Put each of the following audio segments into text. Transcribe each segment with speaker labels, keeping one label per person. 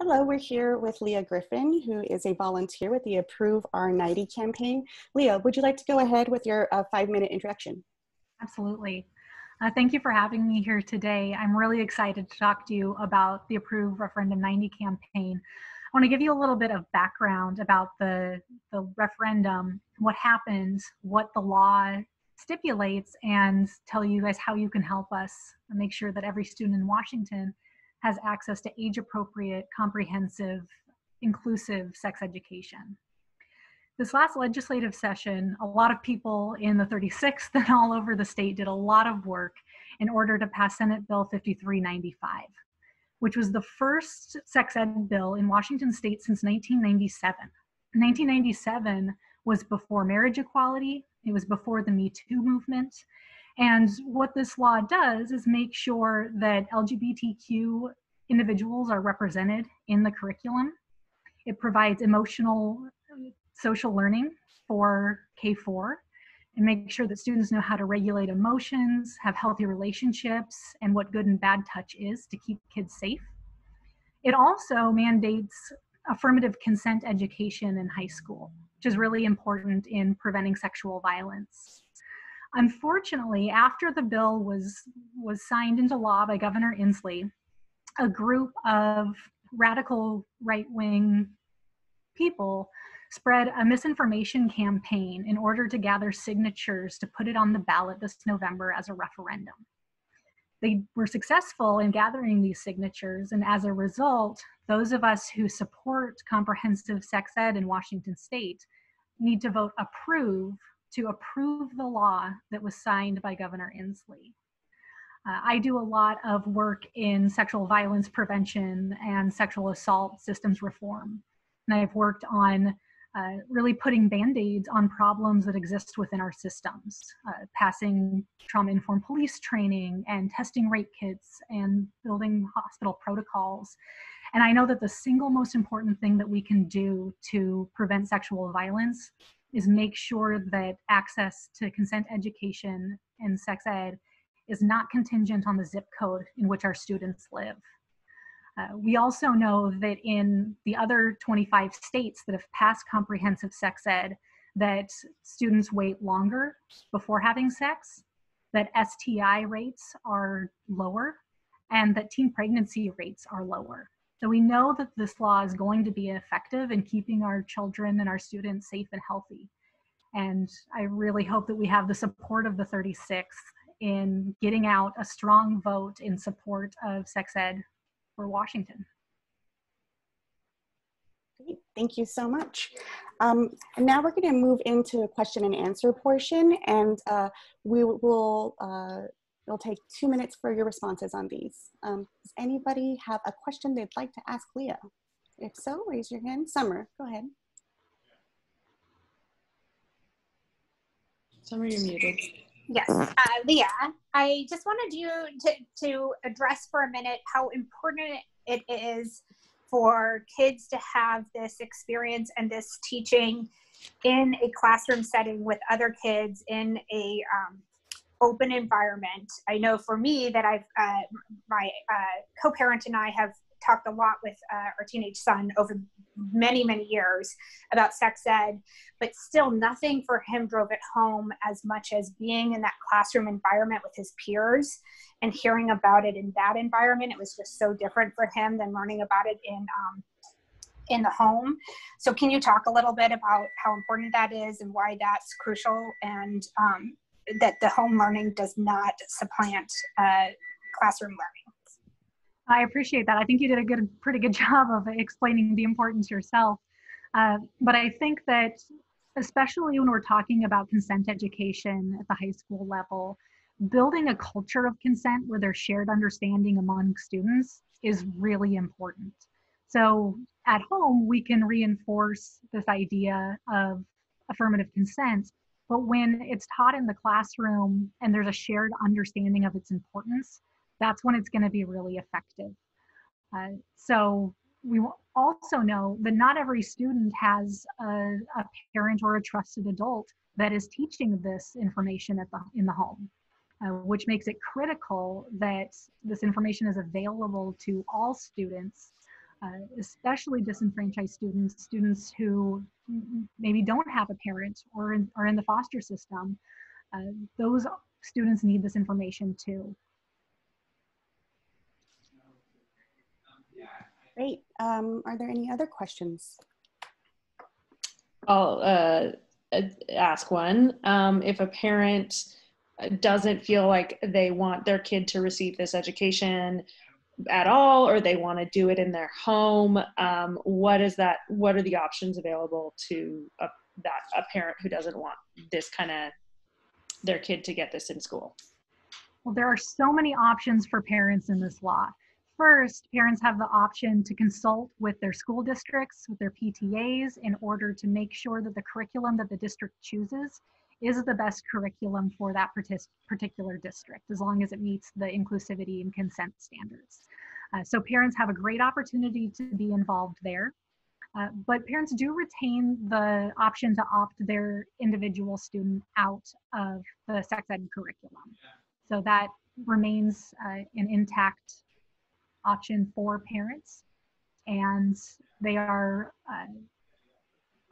Speaker 1: Hello, we're here with Leah Griffin, who is a volunteer with the Approve R-90 campaign. Leah, would you like to go ahead with your uh, five minute introduction?
Speaker 2: Absolutely. Uh, thank you for having me here today. I'm really excited to talk to you about the Approve Referendum 90 campaign. I want to give you a little bit of background about the, the referendum, what happens, what the law stipulates, and tell you guys how you can help us make sure that every student in Washington has access to age appropriate, comprehensive, inclusive sex education. This last legislative session, a lot of people in the 36th and all over the state did a lot of work in order to pass Senate Bill 5395, which was the first sex ed bill in Washington state since 1997. 1997 was before marriage equality, it was before the Me Too movement. And what this law does is make sure that LGBTQ individuals are represented in the curriculum. It provides emotional social learning for K4 and make sure that students know how to regulate emotions, have healthy relationships, and what good and bad touch is to keep kids safe. It also mandates affirmative consent education in high school, which is really important in preventing sexual violence. Unfortunately, after the bill was, was signed into law by Governor Inslee, a group of radical right wing people spread a misinformation campaign in order to gather signatures to put it on the ballot this November as a referendum. They were successful in gathering these signatures, and as a result, those of us who support comprehensive sex ed in Washington state need to vote approve to approve the law that was signed by Governor Inslee. Uh, I do a lot of work in sexual violence prevention and sexual assault systems reform. And I've worked on uh, really putting band-aids on problems that exist within our systems, uh, passing trauma-informed police training and testing rape kits and building hospital protocols. And I know that the single most important thing that we can do to prevent sexual violence is make sure that access to consent education and sex ed is not contingent on the zip code in which our students live. Uh, we also know that in the other 25 states that have passed comprehensive sex ed, that students wait longer before having sex, that STI rates are lower, and that teen pregnancy rates are lower. So we know that this law is going to be effective in keeping our children and our students safe and healthy. And I really hope that we have the support of the 36th in getting out a strong vote in support of sex ed for Washington.
Speaker 1: Great, thank you so much. Um, now we're going to move into the question and answer portion, and uh, we will uh, it'll take two minutes for your responses on these. Um, does anybody have a question they'd like to ask Leah? If so, raise your hand. Summer, go ahead.
Speaker 3: Summer, you're muted.
Speaker 4: Yes, uh, Leah, I just wanted you to, to address for a minute how important it is for kids to have this experience and this teaching in a classroom setting with other kids in a um, open environment. I know for me that I've uh, my uh, co-parent and I have talked a lot with uh, our teenage son over many, many years about sex ed, but still nothing for him drove it home as much as being in that classroom environment with his peers and hearing about it in that environment. It was just so different for him than learning about it in um, in the home. So, can you talk a little bit about how important that is and why that's crucial, and um, that the home learning does not supplant uh, classroom learning?
Speaker 2: I appreciate that. I think you did a good, pretty good job of explaining the importance yourself. Uh, but I think that, especially when we're talking about consent education at the high school level, building a culture of consent where there's shared understanding among students is really important. So at home, we can reinforce this idea of affirmative consent, but when it's taught in the classroom and there's a shared understanding of its importance, that's when it's going to be really effective. Uh, so we also know that not every student has a, a, parent or a trusted adult that is teaching this information at the in the home. uh, which makes it critical that this information is available to all students, uh, especially disenfranchised students, students who maybe don't have a parent or in, are in the foster system. Uh, those students need this information too.
Speaker 1: Great. Um, are there any other questions?
Speaker 3: I'll uh, ask one. Um, if a parent doesn't feel like they want their kid to receive this education at all, or they want to do it in their home, um, what is that? What are the options available to a, that a parent who doesn't want this kind of their kid to get this in school?
Speaker 2: Well, there are so many options for parents in this law. First, parents have the option to consult with their school districts, with their PTAs, in order to make sure that the curriculum that the district chooses is the best curriculum for that particular district, as long as it meets the inclusivity and consent standards. Uh, so parents have a great opportunity to be involved there. Uh, but parents do retain the option to opt their individual student out of the sex ed curriculum. So that remains uh, an intact option for parents and they are uh,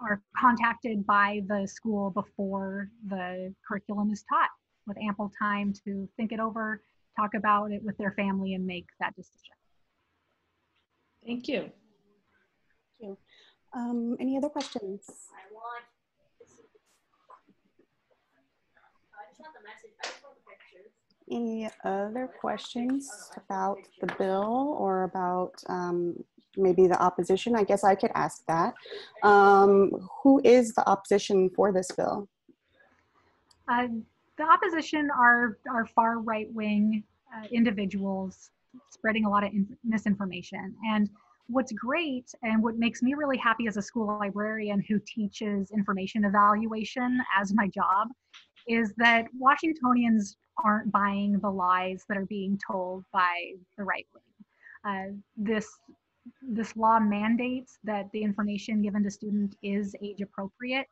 Speaker 2: are contacted by the school before the curriculum is taught with ample time to think it over talk about it with their family and make that decision
Speaker 3: thank you
Speaker 1: thank you um, any other questions I want. I just want the message. I just want the pictures. Any other questions about the bill or about um, maybe the opposition? I guess I could ask that. Um, who is the opposition for this bill?
Speaker 2: Uh, the opposition are, are far right wing uh, individuals spreading a lot of misinformation. And what's great and what makes me really happy as a school librarian who teaches information evaluation as my job is that Washingtonians aren't buying the lies that are being told by the right wing. Uh, this this law mandates that the information given to students is age appropriate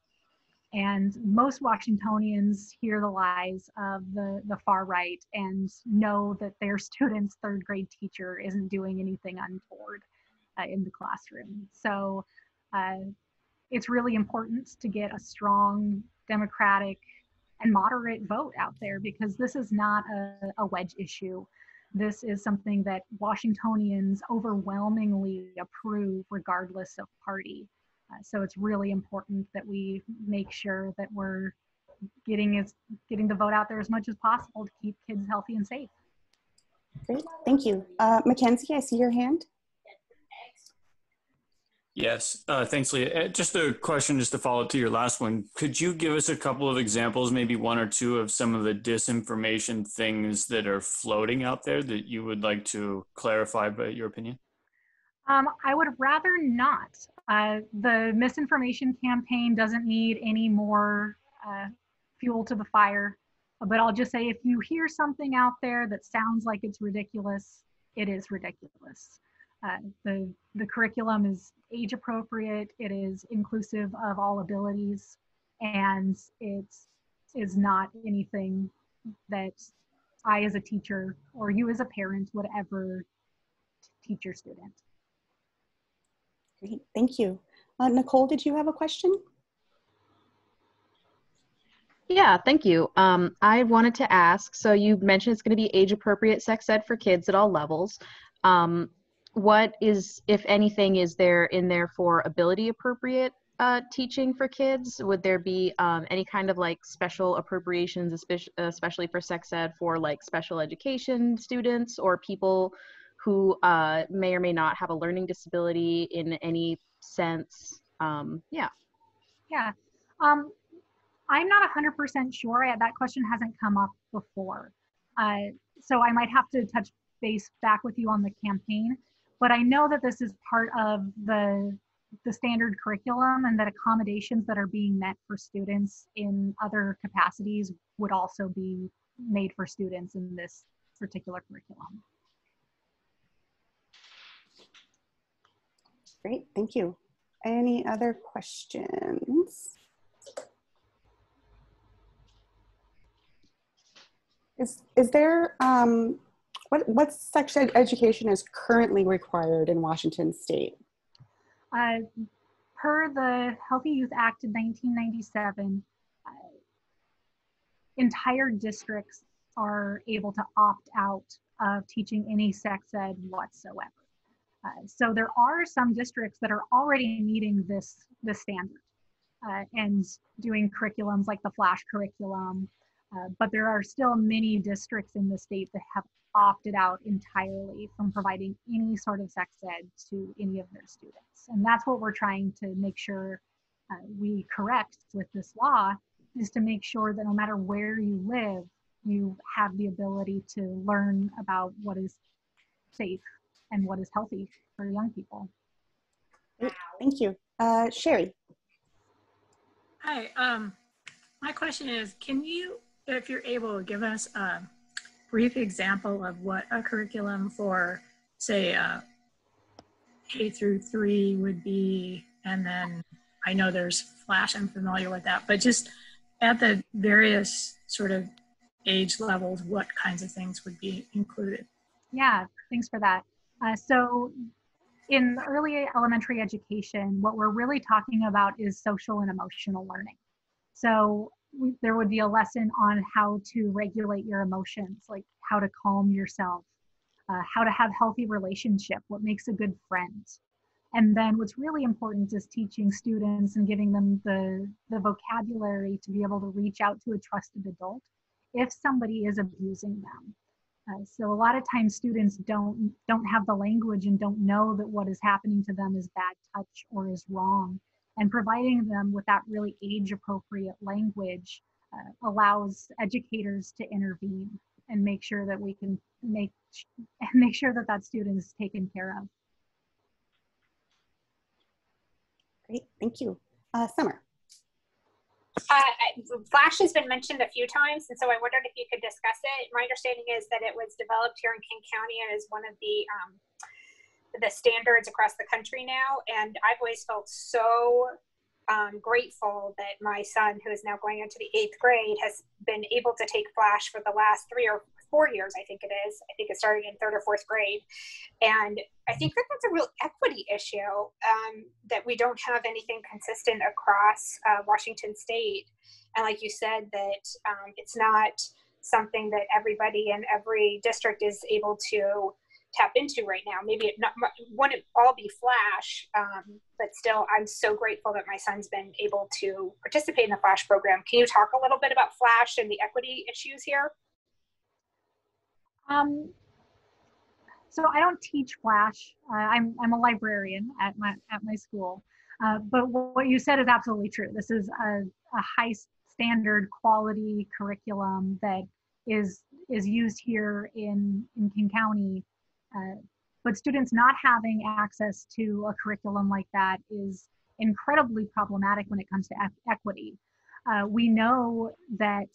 Speaker 2: and most washingtonians hear the lies of the, the far right and know that their student's third grade teacher isn't doing anything untoward uh, in the classroom so uh, it's really important to get a strong democratic and moderate vote out there because this is not a, a wedge issue. This is something that Washingtonians overwhelmingly approve regardless of party. Uh, so it's really important that we make sure that we're getting as getting the vote out there as much as possible to keep kids healthy and safe.
Speaker 1: Great, thank you. Uh, Mackenzie, I see your hand.
Speaker 5: Yes, uh, thanks, Leah. Uh, just a question, just to follow up to your last one. Could you give us a couple of examples, maybe one or two, of some of the disinformation things that are floating out there that you would like to clarify by your opinion?
Speaker 2: Um, I would rather not. Uh, the misinformation campaign doesn't need any more uh, fuel to the fire. But I'll just say if you hear something out there that sounds like it's ridiculous, it is ridiculous. Uh, the, the curriculum is age appropriate, it is inclusive of all abilities, and it is not anything that I as a teacher or you as a parent would ever teach your student.
Speaker 1: Great, thank you. Uh, Nicole, did you have a question?
Speaker 6: Yeah, thank you. Um, I wanted to ask, so you mentioned it's going to be age appropriate sex ed for kids at all levels. Um, what is, if anything, is there in there for ability appropriate uh, teaching for kids? Would there be um, any kind of like special appropriations, especially for sex ed, for like special education students or people who uh, may or may not have a learning disability in any sense? Um, yeah.
Speaker 2: Yeah. Um, I'm not 100% sure. That question hasn't come up before. Uh, so I might have to touch base back with you on the campaign but I know that this is part of the the standard curriculum and that accommodations that are being met for students in other capacities would also be made for students in this particular curriculum.
Speaker 1: Great, thank you. Any other questions? Is, is there, um, what, what sex ed education is currently required in Washington state?
Speaker 2: Uh, per the Healthy Youth Act of 1997, uh, entire districts are able to opt out of teaching any sex ed whatsoever. Uh, so there are some districts that are already meeting this, this standard uh, and doing curriculums like the flash curriculum uh, but there are still many districts in the state that have opted out entirely from providing any sort of sex ed to any of their students. And that's what we're trying to make sure uh, we correct with this law is to make sure that no matter where you live, you have the ability to learn about what is safe and what is healthy for young people.
Speaker 1: Thank you. Uh, Sherry.
Speaker 7: Hi. Um, my question is, can you if you're able to give us a brief example of what a curriculum for, say, uh, K through three would be, and then I know there's Flash, I'm familiar with that, but just at the various sort of age levels, what kinds of things would be included?
Speaker 2: Yeah, thanks for that. Uh, so in early elementary education, what we're really talking about is social and emotional learning. So there would be a lesson on how to regulate your emotions, like how to calm yourself, uh, how to have healthy relationship, what makes a good friend. And then what's really important is teaching students and giving them the, the vocabulary to be able to reach out to a trusted adult if somebody is abusing them. Uh, so a lot of times students don't don't have the language and don't know that what is happening to them is bad touch or is wrong and providing them with that really age appropriate language uh, allows educators to intervene and make sure that we can make make sure that that student is taken care of.
Speaker 1: Great, thank you. Uh, Summer.
Speaker 4: Uh, Flash has been mentioned a few times, and so I wondered if you could discuss it. My understanding is that it was developed here in King County and is one of the um, the standards across the country now. And I've always felt so um, grateful that my son, who is now going into the eighth grade, has been able to take Flash for the last three or four years, I think it is. I think it started in third or fourth grade. And I think that that's a real equity issue um, that we don't have anything consistent across uh, Washington state. And like you said, that um, it's not something that everybody in every district is able to tap into right now. Maybe it not wouldn't all be Flash, um, but still, I'm so grateful that my son's been able to participate in the Flash program. Can you talk a little bit about Flash and the equity issues here?
Speaker 2: Um, so I don't teach Flash. Uh, I'm I'm a librarian at my at my school. Uh, but what you said is absolutely true. This is a, a high standard quality curriculum that is is used here in in King County uh, but students not having access to a curriculum like that is incredibly problematic when it comes to e- equity. Uh, we know that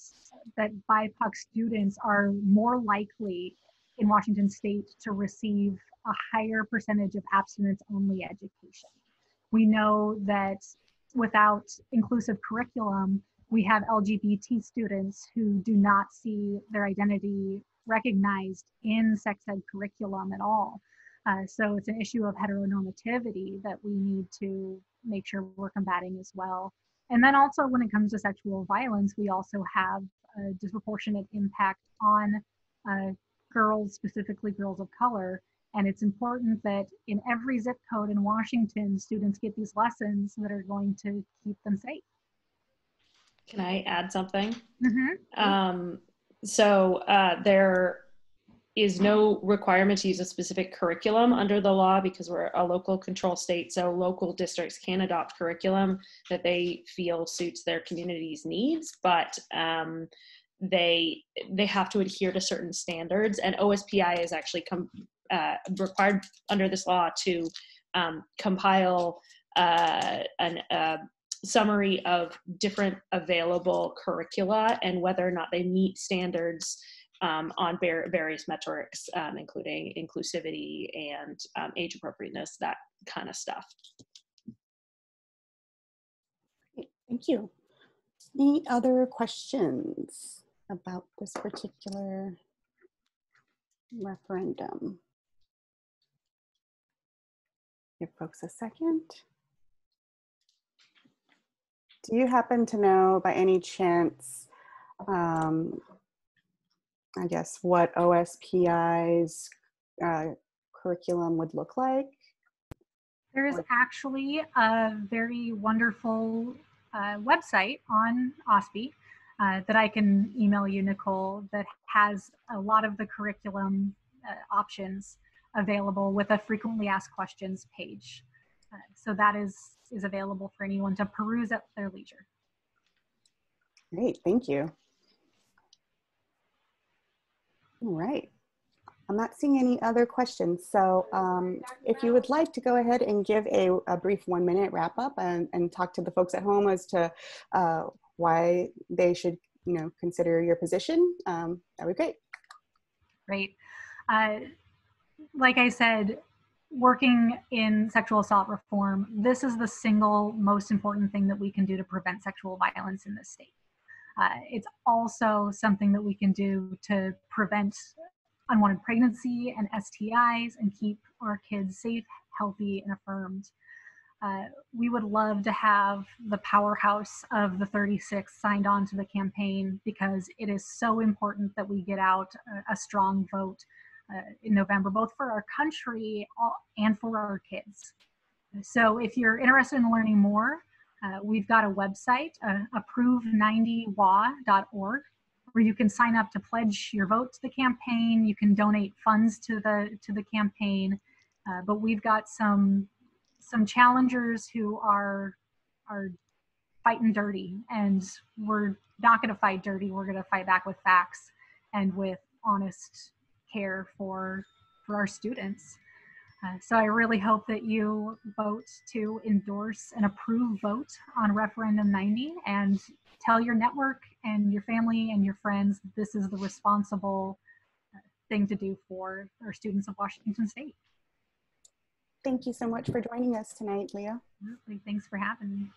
Speaker 2: that BIPOC students are more likely in Washington State to receive a higher percentage of abstinence-only education. We know that without inclusive curriculum, we have LGBT students who do not see their identity recognized in sex ed curriculum at all. Uh, so it's an issue of heteronormativity that we need to make sure we're combating as well. And then also when it comes to sexual violence, we also have a disproportionate impact on uh, girls, specifically girls of color. And it's important that in every zip code in Washington, students get these lessons that are going to keep them safe.
Speaker 3: Can I add something?
Speaker 2: Mm-hmm.
Speaker 3: Um, so uh, there is no requirement to use a specific curriculum under the law because we're a local control state. So local districts can adopt curriculum that they feel suits their community's needs, but um, they they have to adhere to certain standards. And OSPI is actually uh, required under this law to um, compile uh, an uh, summary of different available curricula and whether or not they meet standards um, on various metrics, um, including inclusivity and um, age appropriateness, that kind of stuff.
Speaker 1: Thank you. Any other questions? about this particular referendum. Give folks a second. Do you happen to know by any chance, um, I guess, what OSPI's uh, curriculum would look like?
Speaker 2: There is actually a very wonderful uh, website on OSPI uh, that I can email you, Nicole, that has a lot of the curriculum uh, options available with a frequently asked questions page. Uh, so that is, is available for anyone to peruse at their leisure.
Speaker 1: Great, thank you. All right. I'm not seeing any other questions. So um, if you would like to go ahead and give a, a brief one minute wrap up and, and, talk to the folks at home as to uh, why they should you know, consider your position, um, that would be great.
Speaker 2: Great. Uh, like I said, working in sexual assault reform, this is the single most important thing that we can do to prevent sexual violence in this state. Uh, it's also something that we can do to prevent unwanted pregnancy and STIs and keep our kids safe, healthy, and affirmed. Uh, we would love to have the powerhouse of the 36 signed on to the campaign because it is so important that we get out a, a strong vote uh, in November, both for our country and for our kids. So if you're interested in learning more, uh, we've got a website, uh, approve90wa.org, where you can sign up to pledge your vote to the campaign. You can donate funds to the to the campaign. Uh, but we've got some some challengers who are are fighting dirty, and we're not going to fight dirty. We're going to fight back with facts and with honest care for for our students. Uh, so I really hope that you vote to endorse and approve vote on referendum 90 and tell your network and your family and your friends this is the responsible uh, thing to do for our students of Washington State.
Speaker 1: Thank you so much for joining us tonight, Leah.
Speaker 2: Absolutely. Thanks for having me.